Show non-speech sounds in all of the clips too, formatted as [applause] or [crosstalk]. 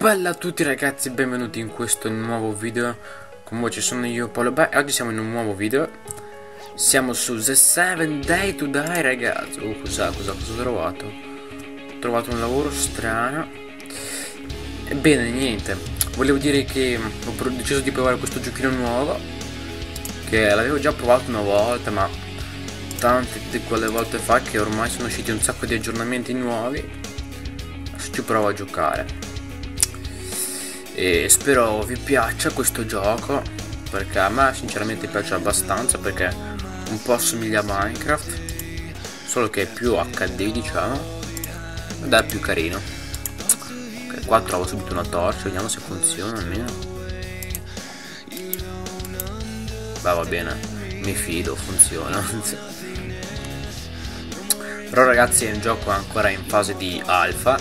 Bella a tutti ragazzi, benvenuti in questo nuovo video. Con voi ci sono io Paolo Beh, oggi siamo in un nuovo video. Siamo su The 7 Day to Die ragazzi. Oh, cos'è, cos'è, cosa ho trovato? Ho trovato un lavoro strano. Ebbene, niente Volevo dire che ho deciso di provare questo giochino nuovo Che l'avevo già provato una volta, ma Tante di quelle volte fa che ormai sono usciti un sacco di aggiornamenti nuovi. Adesso ci provo a giocare. E spero vi piaccia questo gioco perché a me sinceramente piace abbastanza perché un po' assomiglia a Minecraft solo che è più HD diciamo ed è più carino qua trovo subito una torcia vediamo se funziona almeno beh va bene mi fido funziona [laughs] però ragazzi è un gioco ancora in fase di alfa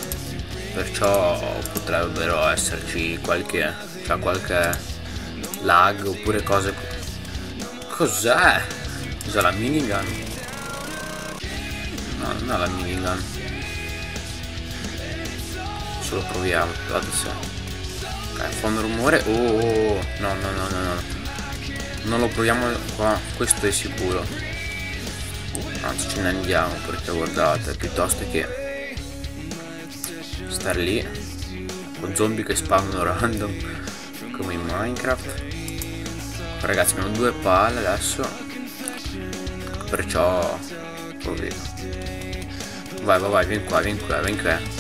perciò potrebbero esserci qualche cioè qualche lag oppure cose cos'è? cos'è la minigun? no non è la minigun solo proviamo guardate se ok fa un rumore. Oh, oh, oh no no no no no. Non lo proviamo qua questo è sicuro. Anzi ce ne andiamo perché guardate piuttosto che star lì con zombie che spawnano [laughs] random come in Minecraft. Ragazzi abbiamo due palle adesso. Perciò così vai vai vai vieni qua vieni qua vieni qua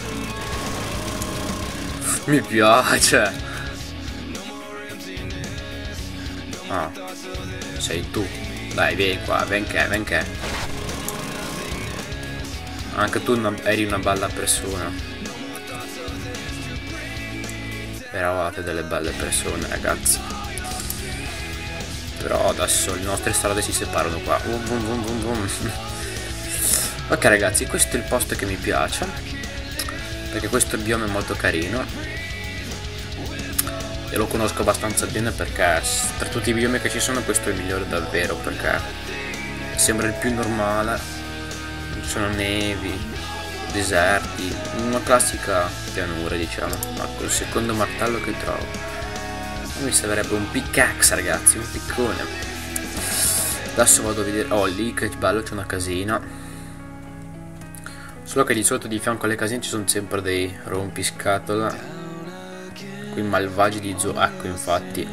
mi piace. Ah sei tu. Dai vieni qua vieni che vieni che anche tu eri una bella persona. Eravate delle belle persone ragazzi. Però adesso le nostre strade si separano qua. Vum, vum, vum, [laughs] ok ragazzi questo è il posto che mi piace perché questo biome è molto carino e lo conosco abbastanza bene perché tra tutti i biomi che ci sono questo è il migliore davvero perché sembra il più normale ci sono nevi deserti, una classica pianura diciamo, ma col secondo martello che trovo. Mi servirebbe un pickaxe ragazzi, un piccone. Adesso vado a vedere, oh lì che bello c'è una casina. Solo che di solito di fianco alle casine ci sono sempre dei rompiscatola. Quei malvagi di zoo, ecco infatti.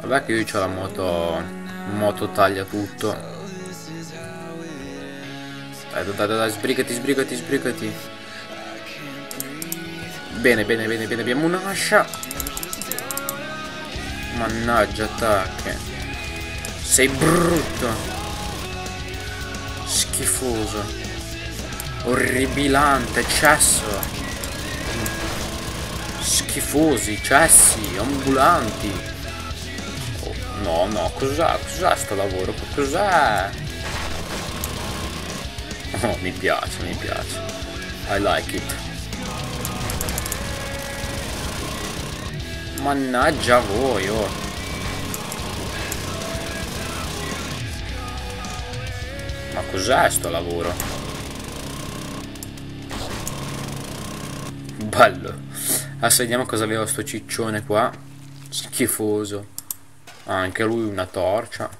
Vabbè che io ho la moto, moto taglia tutto dai, dai, dai, dai, sbrigati, sbrigati, sbrigati. Bene, bene, bene, bene, abbiamo un'ascia. Mannaggia, attacche. Sei brutto. Schifoso. Orribilante, cesso. Schifosi, cessi, ambulanti. Oh, no, no, cos'è? Cos'è sto lavoro? Cos'è? Oh, mi piace, mi piace. I like it. Mannaggia voi, oh. Ma cos'è sto lavoro? Bello. Adesso vediamo cosa aveva sto ciccione qua. Schifoso. Ah, anche lui una torcia.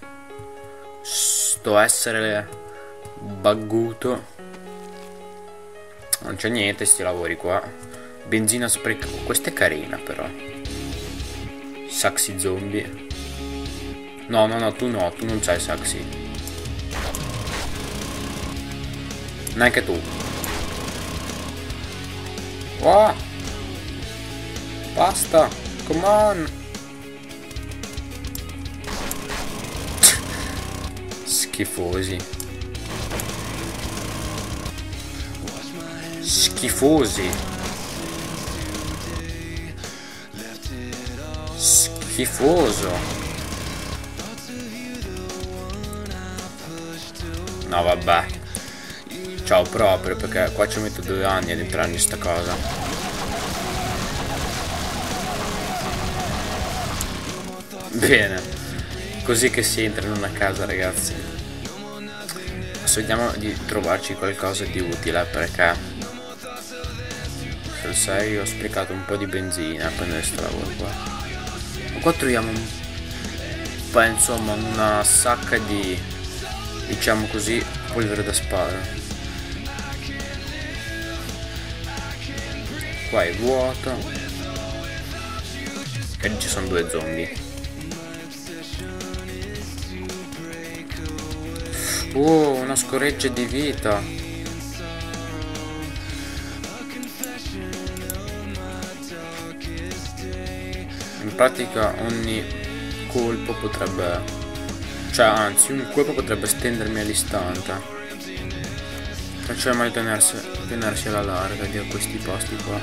Sto essere bagguto non c'è niente sti lavori qua benzina sprecata questa è carina però saxi zombie no no no tu no tu non c'hai saxi neanche tu oh! basta come on schifosi Schifosi. Schifoso. No vabbè. Ciao proprio perché qua ci metto due anni ad entrare in sta cosa. Bene, così che si entra in una casa ragazzi. Adesso vediamo di trovarci qualcosa di utile perché sul serio ho sprecato un po' di benzina a prendere sto lavoro qua. Ma qua troviamo un po' insomma una sacca di diciamo così polvere da spada. Qua è vuoto. E ci sono due zombie. Oh, una scoreggia di vita. In pratica ogni colpo potrebbe... Cioè, anzi, un colpo potrebbe stendermi all'istante. Perciò è meglio tenersi, tenersi alla larga di questi posti qua.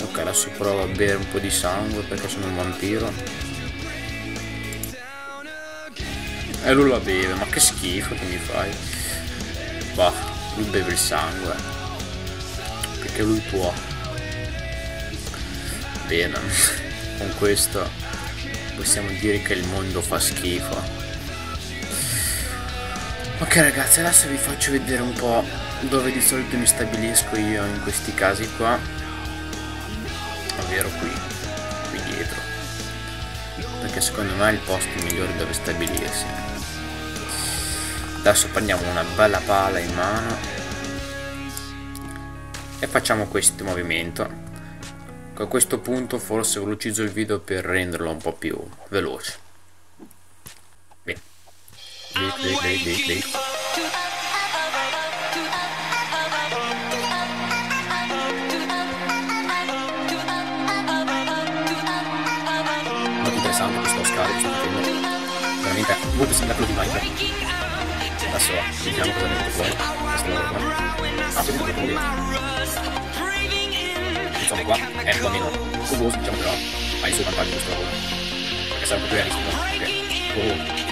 Ok, adesso provo a bere un po' di sangue perché sono un vampiro. E lui la beve, ma che schifo che mi fai. Bah, lui beve il sangue. Perché lui può. Bene, [laughs] con questo possiamo dire che il mondo fa schifo. Ok ragazzi, adesso vi faccio vedere un po' dove di solito mi stabilisco io in questi casi qua. Ovvero qui, qui dietro. Perché secondo me è il posto migliore dove stabilirsi adesso prendiamo una bella pala in mano e facciamo questo movimento a questo punto forse velocizzo il video per renderlo un po' più veloce clic, clic, clic, clic, clic. molto interessante questo scalo che sto facendo veramente molto simile a quello di Minecraft adesso vediamo cosa mette fuori questo lavoro qua ah vedete che insomma qua è un po' meno curioso diciamo però ha i suoi vantaggi questo lavoro perché sarà un po' più realistico ok oh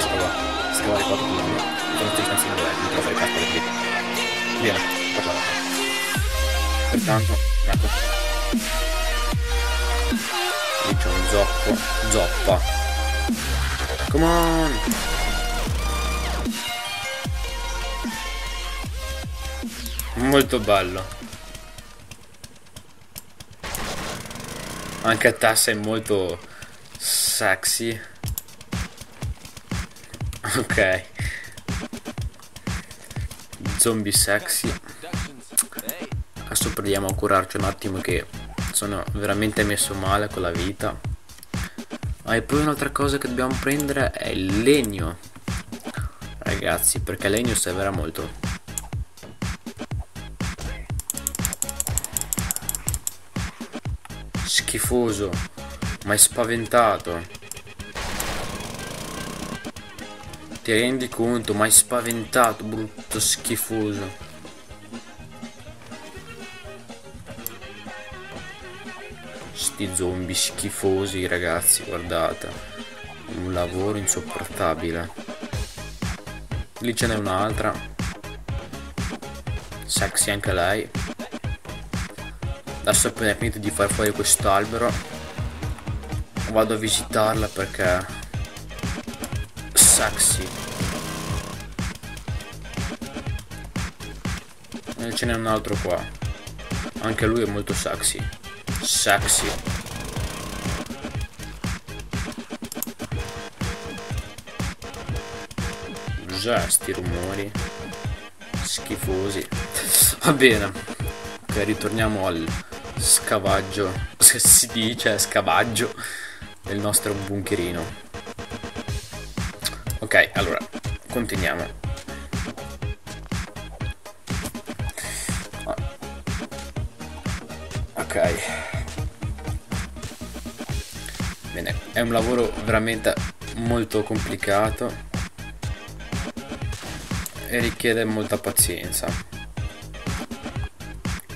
Adesso provo a scavare qua tutto l'anno, con tutte le stanzine dove mi trovo fare casco per qui. Bene, facciamo. Pertanto, ecco. Lì c'è un zoppo, zoppa. Come on! Molto bello. Anche a te sei molto sexy. Ok. Zombie sexy. Adesso proviamo a curarci un attimo che sono veramente messo male con la vita. Ah, e poi un'altra cosa che dobbiamo prendere è il legno. Ragazzi, perché il legno servirà molto. schifoso. Ma è spaventato. Ti rendi conto? Ma è spaventato, brutto schifoso. Sti zombie schifosi, ragazzi, guardate. Un lavoro insopportabile. Lì ce n'è un'altra. Sexy anche lei. Adesso appena finito di far fuori quest'albero Vado a visitarla perché Sexy ce n'è un altro qua. Anche lui è molto sexy. Sexy. Già sti rumori. Schifosi. [laughs] Va bene. Ok ritorniamo al scavaggio, se [laughs] si dice scavaggio del nostro bunkerino. Ok, allora, continuiamo. È un lavoro veramente molto complicato e richiede molta pazienza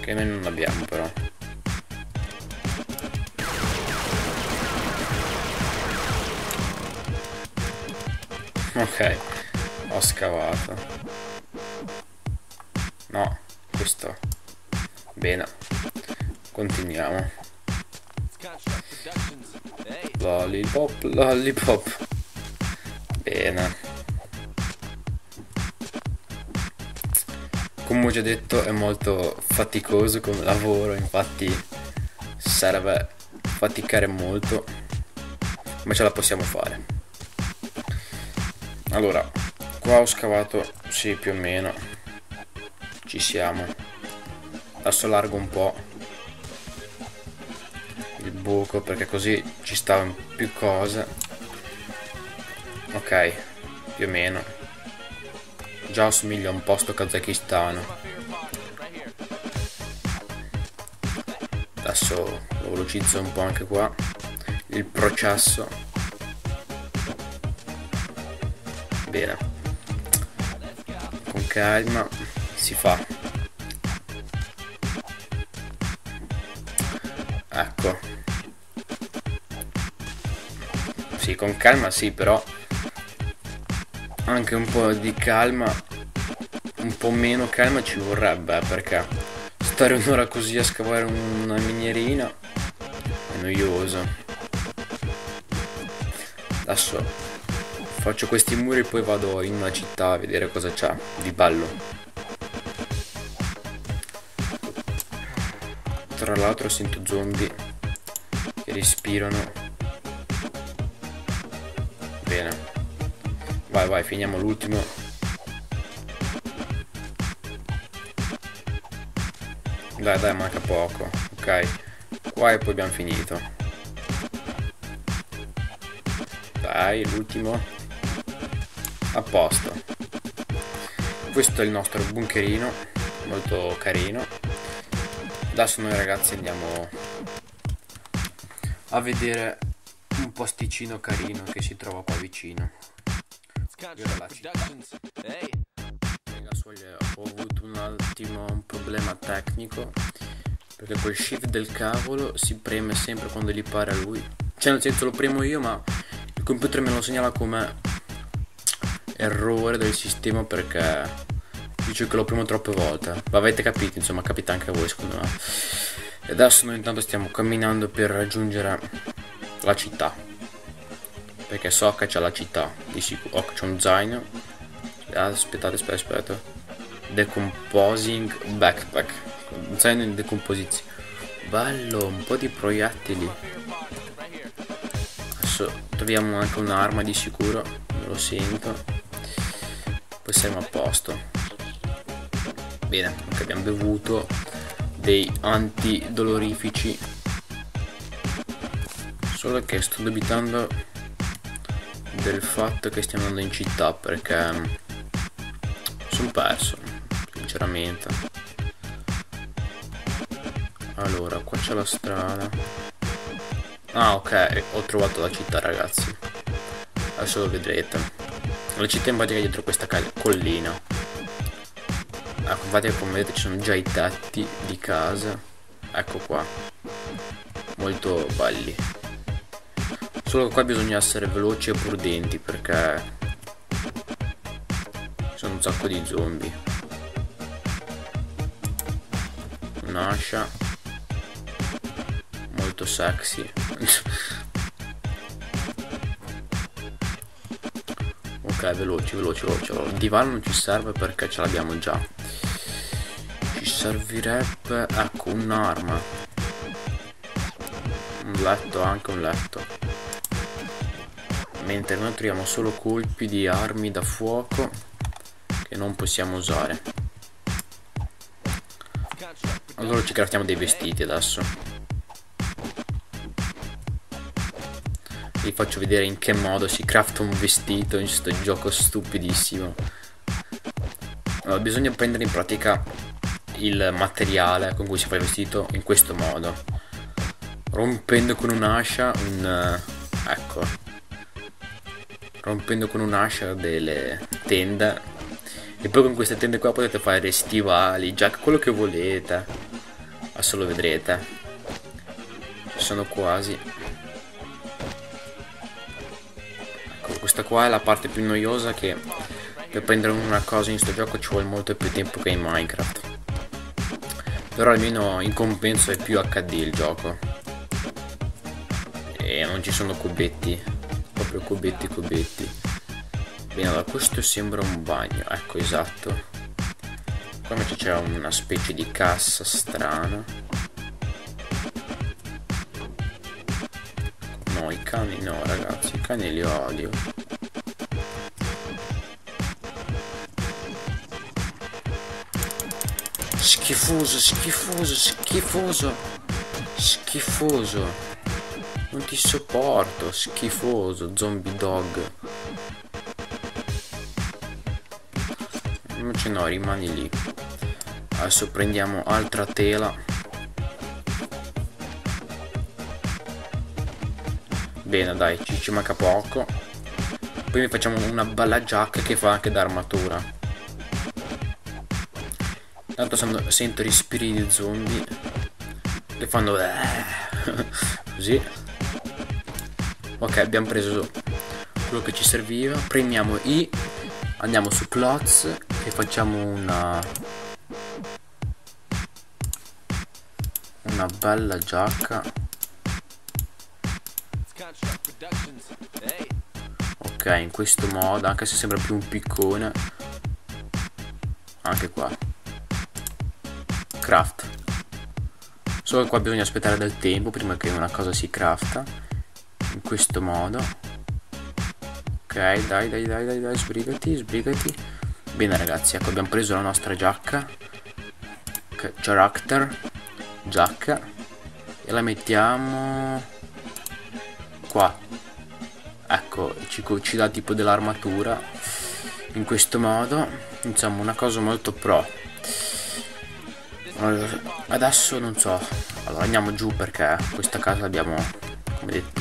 che noi non abbiamo però. Ok ho scavato. No questo. Bene continuiamo lollipop lollipop. Bene. Come ho già detto è molto faticoso come lavoro infatti serve faticare molto ma ce la possiamo fare. Allora qua ho scavato sì più o meno ci siamo. Adesso largo un po' il buco perché così ci stavano più cose ok più o meno Già assomiglia un posto kazakistano. Adesso lo velocizzo un po' anche qua. Il processo. Bene. Con calma si fa. Sì, con calma sì, però anche un po' di calma, un po' meno calma ci vorrebbe perché stare un'ora così a scavare una minierina è noioso. Adesso faccio questi muri e poi vado in una città a vedere cosa c'è di bello. Tra l'altro sento zombie che respirano. Vai, vai, finiamo l'ultimo. Dai, dai, manca poco. Ok. Qua e poi abbiamo finito. Dai, l'ultimo. A posto. Questo è il nostro bunkerino. Molto carino. Adesso noi ragazzi andiamo a vedere un posticino carino che si trova qua vicino. Raga, ho avuto un attimo un problema tecnico. Perché quel shift del cavolo si preme sempre quando gli pare a lui. Cioè nel senso lo premo io ma il computer me lo segnala come errore del sistema perché dice che lo premo troppe volte. Ma avete capito, insomma capita anche a voi secondo me. E adesso noi intanto stiamo camminando per raggiungere la città perché so che c'è la città. Di sicuro. Oh, c'è un zaino. Aspettate aspetta aspetta. Decomposing backpack. Un zaino in decomposizione. Bello un po' di proiettili. Adesso troviamo anche un'arma di sicuro. Lo sento. Poi siamo a posto. Bene anche abbiamo bevuto dei antidolorifici. Solo che sto dubitando del fatto che stiamo andando in città perché mm, sono perso sinceramente. Allora qua c'è la strada. Ah ok ho trovato la città ragazzi. Adesso lo vedrete. La città in pratica è dietro questa collina. Ecco infatti come vedete ci sono già i tetti di casa. Ecco qua. Molto belli Solo qua bisogna essere veloci e prudenti perché ci sono un sacco di zombie. Un'ascia molto sexy. [laughs] ok, veloci, veloci, veloci. Il divano non ci serve perché ce l'abbiamo già. Ci servirebbe, ecco, un'arma. Un letto, anche un letto mentre noi troviamo solo colpi di armi da fuoco che non possiamo usare. Allora ci craftiamo dei vestiti adesso. Vi faccio vedere in che modo si crafta un vestito in questo gioco stupidissimo. Allora, bisogna prendere in pratica il materiale con cui si fa il vestito in questo modo. Rompendo con un'ascia un ecco rompendo con un'ascia delle tende e poi con queste tende qua potete fare stivali, giacche, quello che volete. Adesso lo vedrete. Sono quasi. Ecco questa qua è la parte più noiosa che per prendere una cosa in sto gioco ci vuole molto più tempo che in Minecraft. Però almeno in compenso è più HD il gioco. E non ci sono cubetti proprio cubetti cubetti. Bene allora questo sembra un bagno. Ecco esatto. Qua invece c'è una specie di cassa strana. No i cani no ragazzi i cani li odio. Schifoso, schifoso, schifoso. Schifoso. Non ti sopporto, schifoso, zombie dog. Invece no, rimani lì. Adesso prendiamo altra tela. Bene, dai, ci, ci manca poco. Poi facciamo una bella giacca che fa anche da armatura. Tanto sento, sento respiri di zombie che fanno eh, [laughs] così. Ok, abbiamo preso quello che ci serviva. Prendiamo I, andiamo su Clots e facciamo una una bella giacca. Ok, in questo modo, anche se sembra più un piccone. Anche qua craft solo che qua bisogna aspettare del tempo prima che una cosa si crafta questo modo. Ok dai dai dai dai dai sbrigati sbrigati. Bene ragazzi ecco abbiamo preso la nostra giacca. Character giacca. E la mettiamo qua. Ecco ci, ci dà tipo dell'armatura. In questo modo insomma una cosa molto pro. Adesso non so. Allora andiamo giù perché questa casa l'abbiamo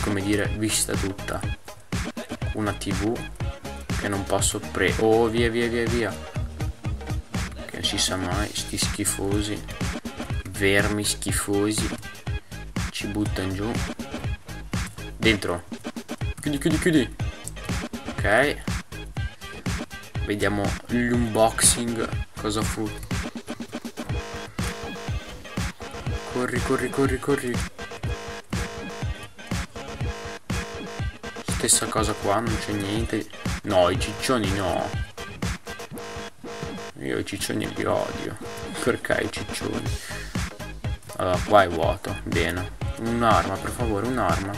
come, dire vista tutta. Una tv che non posso pre oh via via via via. Che non si sa mai sti schifosi vermi schifosi ci buttano giù. Dentro. Chiudi chiudi chiudi. Ok. Vediamo l'unboxing cosa fu. Corri, corri, corri, corri. Stessa cosa qua, non c'è niente. No, i ciccioni no. Io i ciccioni li odio. Perché i ciccioni? Allora, qua è vuoto. Bene. Un'arma, per favore, un'arma.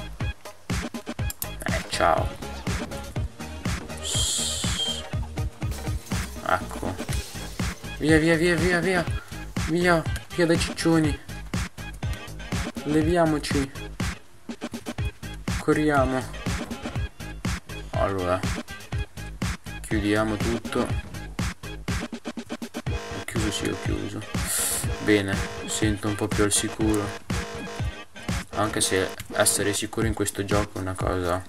Eh, ciao. Ecco. Via, via, via, via, via. Via, via dai ciccioni. Leviamoci. Corriamo. Allora. Chiudiamo tutto. Ho chiuso, sì, ho chiuso. Bene, sento un po' più al sicuro. Anche se essere sicuro in questo gioco è una cosa...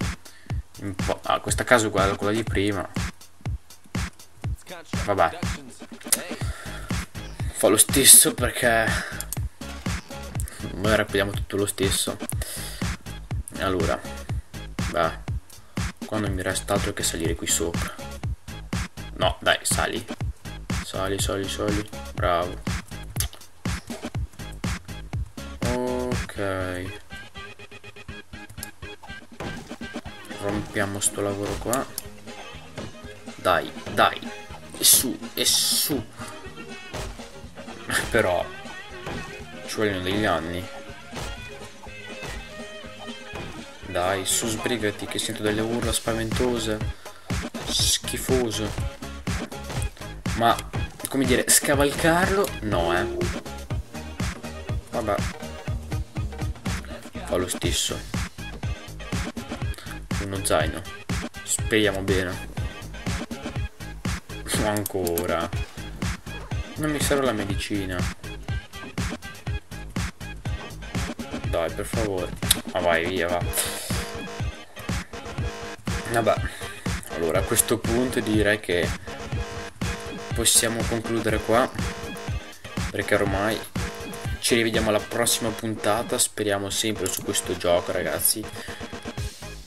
Un po'... Ah, questa casa uguale quella di prima. Vabbè. Fa lo stesso perché noi rapidiamo tutto lo stesso allora beh qua non mi resta altro che salire qui sopra. No dai sali. Sali sali sali. Bravo. Ok. Rompiamo sto lavoro qua. Dai dai. E su e su. [laughs] Però ci vogliono degli anni. Dai, su sbrigati che sento delle urla spaventose. Schifoso. Ma, come dire, scavalcarlo? No, eh. Vabbè. Fa lo stesso. Uno zaino. Speriamo bene. Ancora. Non mi serve la medicina. Dai, per favore. Ma vai, via, va. Vabbè, allora a questo punto direi che possiamo concludere qua perché ormai ci rivediamo alla prossima puntata. Speriamo sempre su questo gioco ragazzi.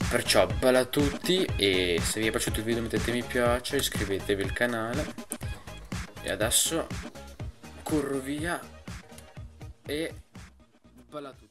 Perciò bella a tutti e se vi è piaciuto il video mettete mi piace iscrivetevi al canale. E adesso corro via e bella a tutti